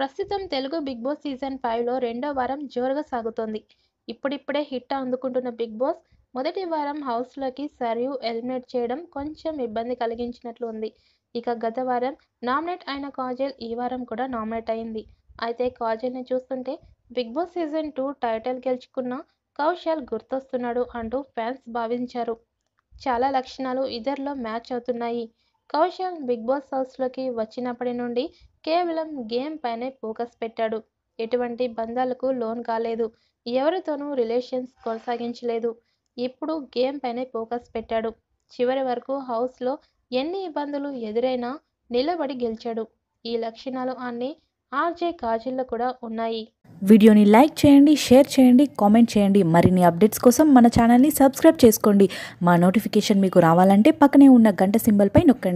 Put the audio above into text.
ప్రస్తుతం Telugu big boss season ఫైవ్లో రెండో వారం జోరుగా సాగుతోంది. ఇప్పుడిప్పుడే హిట్ అందుకుంటున్న బిగ్ బాస్ మొదటి వారం హౌస్లోకి సరియు ఎలిమినేట్ చేయడం కొంచెం ఇబ్బంది కలిగించినట్లు ఉంది. ఇక గత వారం నామినేట్ అయిన కాజల్ ఈ వారం కూడా నామినేట్ అయింది. అయితే కాజల్ని చూస్తుంటే big boss season two title గెలుచుకున్న కౌశల్ గుర్తొస్తున్నాడు అంటూ ఫ్యాన్స్ భావించారు. చాలా లక్షణాలు ఇద్దరిలో మ్యాచ్ అవుతున్నాయి. కౌశల్ బిగ్ బాస్ హౌస్లోకి వచ్చినప్పటి నుండి కేవలం గేమ్ పైనే ఫోకస్ పెట్టాడు. ఎటువంటి బంధాలకు లోన్ కాలేదు. ఎవరితోనూ రిలేషన్స్ కొనసాగించలేదు. ఇప్పుడు గేమ్ పైనే ఫోకస్ పెట్టాడు. చివరి వరకు హౌస్లో ఎన్ని ఇబ్బందులు ఎదురైనా నిలబడి గెలిచాడు. ఈ లక్షణాలు అన్నీ ఆర్జే కాజల్లో కూడా ఉన్నాయి. వీడియోని లైక్ చేయండి షేర్ చేయండి కామెంట్ చేయండి. మరిన్ని అప్డేట్స్ కోసం మన ఛానల్ని సబ్స్క్రైబ్ చేసుకోండి. మా నోటిఫికేషన్ మీకు రావాలంటే పక్కనే ఉన్న గంట సింబల్పై నొక్కండి.